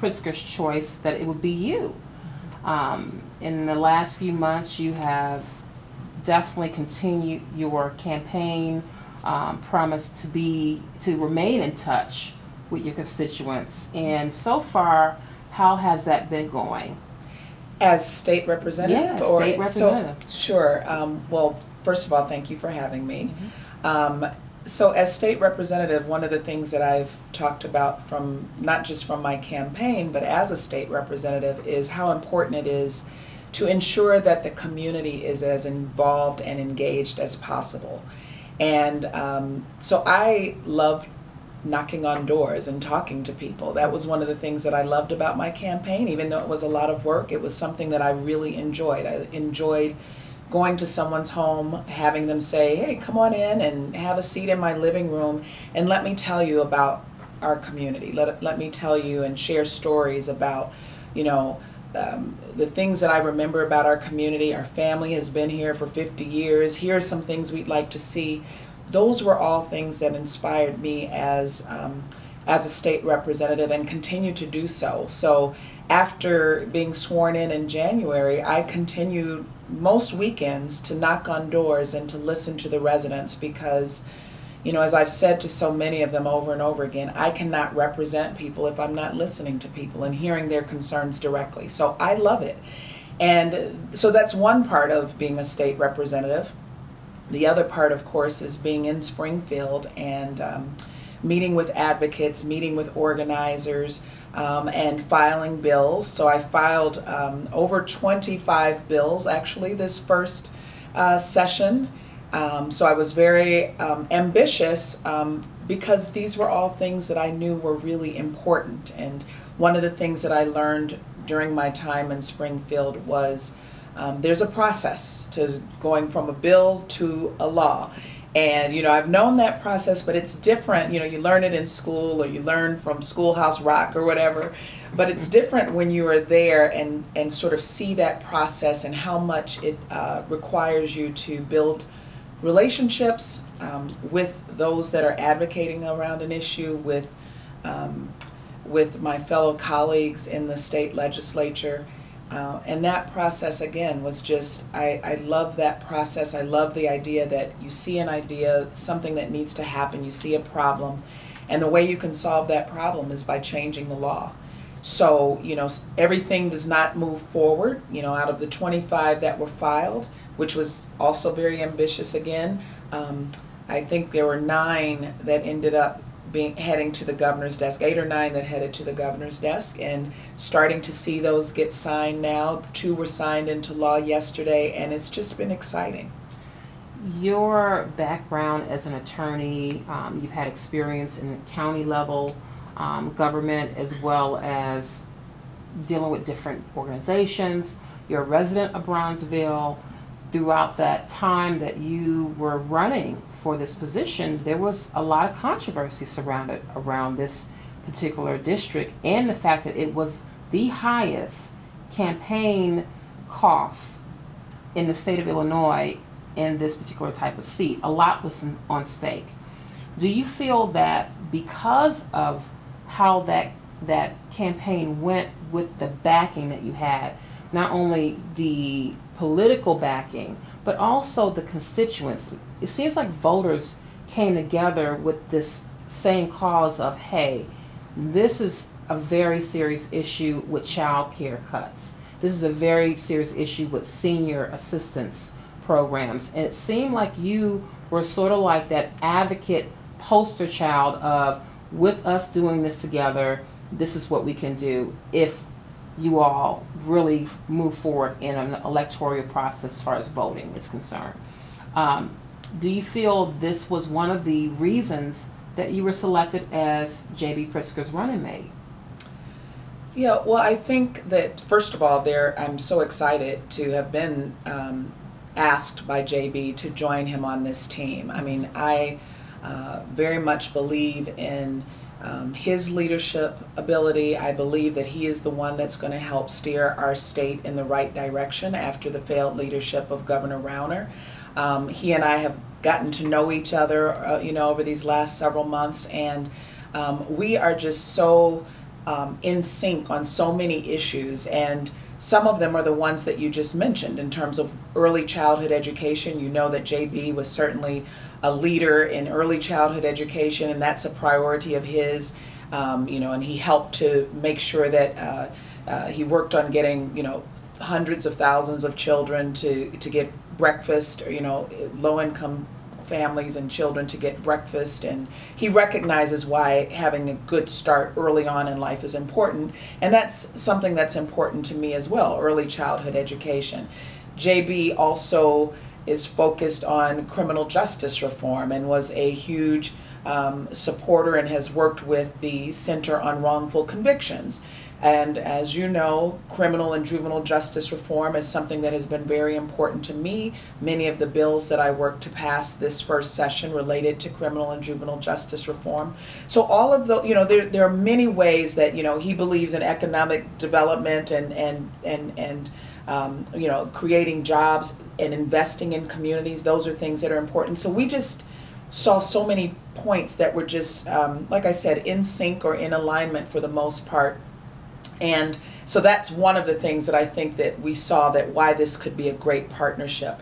Pritzker's choice that it would be you. Um, in the last few months, you have definitely continued your campaign um, promise to be to remain in touch with your constituents. And so far, how has that been going? As state representative? Yeah, or- state representative. So, sure. Um, well, first of all, thank you for having me. Mm-hmm. Um, so, as state representative, one of the things that I've talked about from not just from my campaign, but as a state representative, is how important it is to ensure that the community is as involved and engaged as possible. And um, so I love knocking on doors and talking to people. That was one of the things that I loved about my campaign, even though it was a lot of work, it was something that I really enjoyed. I enjoyed going to someone's home, having them say, hey, come on in and have a seat in my living room and let me tell you about our community. Let, let me tell you and share stories about, you know, um, the things that I remember about our community. Our family has been here for 50 years. Here are some things we'd like to see. Those were all things that inspired me as um, as a state representative and continue to do so. So after being sworn in in January, I continued most weekends to knock on doors and to listen to the residents because you know, as I've said to so many of them over and over again, I cannot represent people if I'm not listening to people and hearing their concerns directly. So I love it. And so that's one part of being a state representative. The other part, of course, is being in Springfield and um, meeting with advocates, meeting with organizers, um, and filing bills. So I filed um, over 25 bills actually this first uh, session. Um, so I was very um, ambitious um, because these were all things that I knew were really important. And one of the things that I learned during my time in Springfield was um, there's a process to going from a bill to a law. And you know, I've known that process, but it's different. You know, you learn it in school or you learn from Schoolhouse Rock or whatever. But it's different when you are there and, and sort of see that process and how much it uh, requires you to build relationships um, with those that are advocating around an issue, with um, with my fellow colleagues in the state legislature. Uh, and that process again was just I, I love that process. I love the idea that you see an idea, something that needs to happen, you see a problem, and the way you can solve that problem is by changing the law. So, you know, everything does not move forward. You know, out of the 25 that were filed, which was also very ambitious again. Um, I think there were nine that ended up being heading to the governor's desk, eight or nine that headed to the governor's desk, and starting to see those get signed now. Two were signed into law yesterday, and it's just been exciting. Your background as an attorney, um, you've had experience in county level um, government as well as dealing with different organizations. You're a resident of Bronzeville throughout that time that you were running for this position, there was a lot of controversy surrounded around this particular district and the fact that it was the highest campaign cost in the state of Illinois in this particular type of seat. A lot was on stake. Do you feel that because of how that that campaign went with the backing that you had, not only the political backing, but also the constituents. It seems like voters came together with this same cause of, hey, this is a very serious issue with child care cuts. This is a very serious issue with senior assistance programs. And it seemed like you were sort of like that advocate poster child of, with us doing this together, this is what we can do if you all really move forward in an electoral process as far as voting is concerned. Um, do you feel this was one of the reasons that you were selected as J.B. Pritzker's running mate? Yeah, well, I think that first of all, there I'm so excited to have been um, asked by JB to join him on this team. I mean, I uh, very much believe in um, his leadership ability. I believe that he is the one that's going to help steer our state in the right direction after the failed leadership of Governor Rauner. Um, he and I have gotten to know each other, uh, you know, over these last several months, and um, we are just so um, in sync on so many issues, and some of them are the ones that you just mentioned in terms of early childhood education. You know that JB was certainly a leader in early childhood education, and that's a priority of his. Um, you know, and he helped to make sure that uh, uh, he worked on getting you know hundreds of thousands of children to to get breakfast. Or, you know, low income families and children to get breakfast and he recognizes why having a good start early on in life is important and that's something that's important to me as well early childhood education jb also is focused on criminal justice reform and was a huge um, supporter and has worked with the center on wrongful convictions and as you know, criminal and juvenile justice reform is something that has been very important to me. Many of the bills that I worked to pass this first session related to criminal and juvenile justice reform. So all of the, you know, there, there are many ways that, you know, he believes in economic development and, and, and, and um, you know, creating jobs and investing in communities. Those are things that are important. So we just saw so many points that were just, um, like I said, in sync or in alignment for the most part and so that's one of the things that I think that we saw that why this could be a great partnership.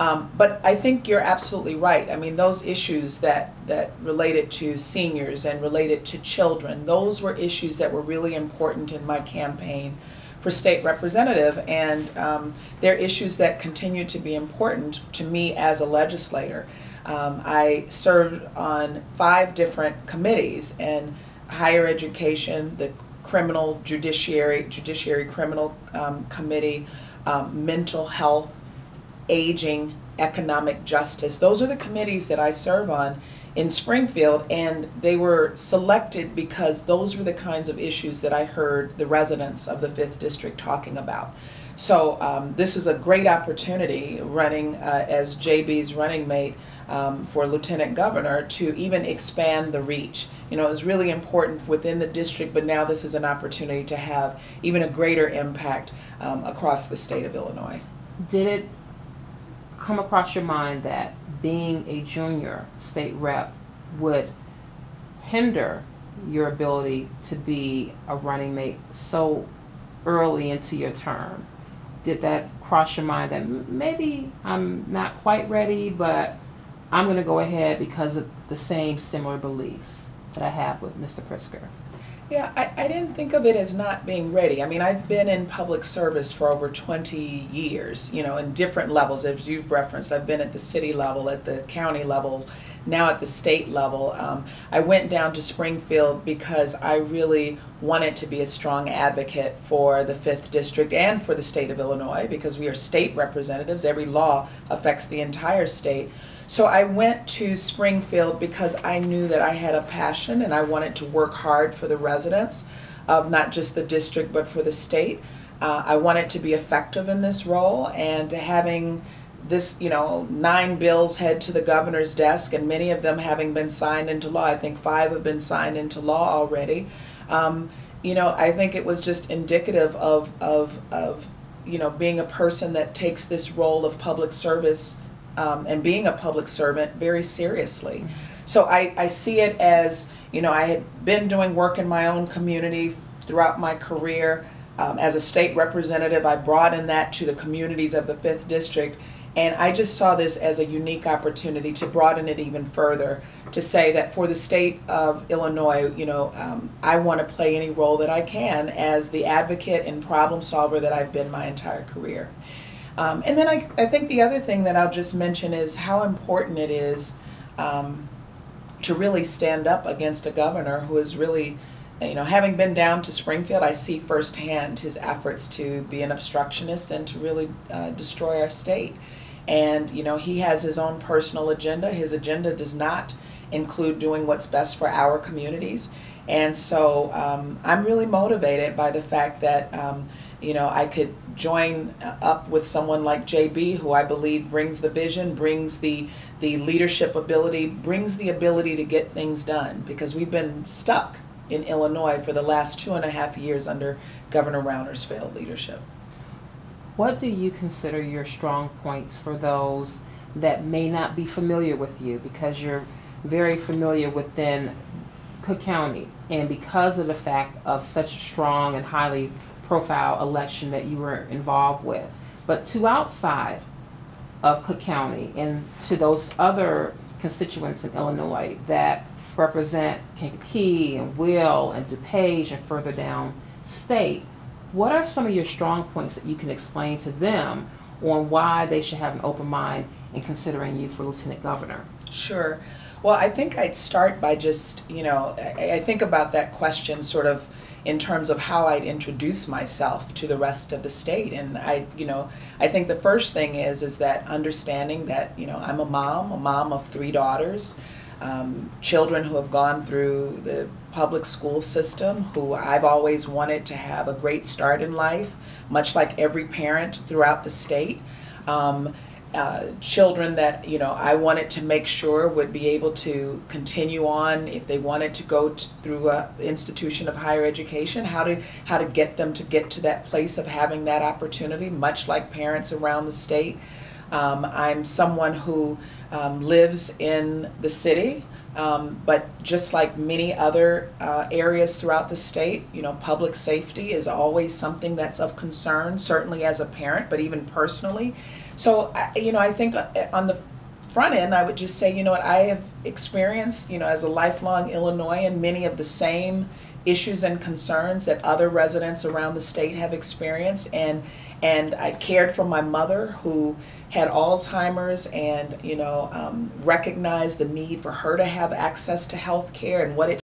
Um, but I think you're absolutely right. I mean, those issues that, that related to seniors and related to children, those were issues that were really important in my campaign for state representative. And um, they're issues that continue to be important to me as a legislator. Um, I served on five different committees and higher education, the criminal judiciary, judiciary criminal um, committee, um, mental health, aging, economic justice. Those are the committees that I serve on in Springfield, and they were selected because those were the kinds of issues that I heard the residents of the fifth district talking about. So um, this is a great opportunity running uh, as JB's running mate um, for lieutenant governor to even expand the reach. You know, it's really important within the district, but now this is an opportunity to have even a greater impact um, across the state of Illinois. Did it come across your mind that being a junior state rep would hinder your ability to be a running mate so early into your term? Did that cross your mind that maybe I'm not quite ready, but I'm going to go ahead because of the same similar beliefs that I have with Mr. Pritzker. Yeah, I, I didn't think of it as not being ready. I mean, I've been in public service for over 20 years, you know, in different levels, as you've referenced. I've been at the city level, at the county level, now at the state level. Um, I went down to Springfield because I really wanted to be a strong advocate for the 5th District and for the state of Illinois because we are state representatives. Every law affects the entire state. So I went to Springfield because I knew that I had a passion and I wanted to work hard for the residents of not just the district but for the state. Uh, I wanted to be effective in this role and having this, you know, nine bills head to the governor's desk and many of them having been signed into law. I think five have been signed into law already. Um, you know, I think it was just indicative of, of, of, you know, being a person that takes this role of public service um, and being a public servant very seriously. So I, I see it as, you know, I had been doing work in my own community throughout my career. Um, as a state representative, I broadened that to the communities of the 5th District. And I just saw this as a unique opportunity to broaden it even further to say that for the state of Illinois, you know, um, I want to play any role that I can as the advocate and problem solver that I've been my entire career. Um, and then I, I think the other thing that I'll just mention is how important it is um, to really stand up against a governor who is really, you know, having been down to Springfield, I see firsthand his efforts to be an obstructionist and to really uh, destroy our state. And, you know, he has his own personal agenda. His agenda does not include doing what's best for our communities. And so um, I'm really motivated by the fact that, um, you know, I could join uh, up with someone like JB, who I believe brings the vision, brings the the leadership ability, brings the ability to get things done. Because we've been stuck in Illinois for the last two and a half years under Governor Rauner's failed leadership. What do you consider your strong points for those that may not be familiar with you because you're very familiar within Cook County, and because of the fact of such a strong and highly profile election that you were involved with, but to outside of Cook County and to those other constituents in Illinois that represent Kankakee and Will and DuPage and further down state, what are some of your strong points that you can explain to them on why they should have an open mind in considering you for lieutenant governor? Sure. Well, I think I'd start by just, you know, I, I think about that question sort of in terms of how I'd introduce myself to the rest of the state. And I, you know, I think the first thing is is that understanding that, you know, I'm a mom, a mom of three daughters, um, children who have gone through the public school system, who I've always wanted to have a great start in life, much like every parent throughout the state. Um, uh, children that you know I wanted to make sure would be able to continue on if they wanted to go through a institution of higher education how to how to get them to get to that place of having that opportunity much like parents around the state um, I'm someone who um, lives in the city um, but just like many other uh, areas throughout the state, you know, public safety is always something that's of concern, certainly as a parent, but even personally. So, I- you know, I think uh, on the front end, I would just say, you know what, I have experienced, you know, as a lifelong Illinoisan, many of the same issues and concerns that other residents around the state have experienced. And, and I cared for my mother who had Alzheimer's and, you know, um, recognized the need for her to have access to health care and what it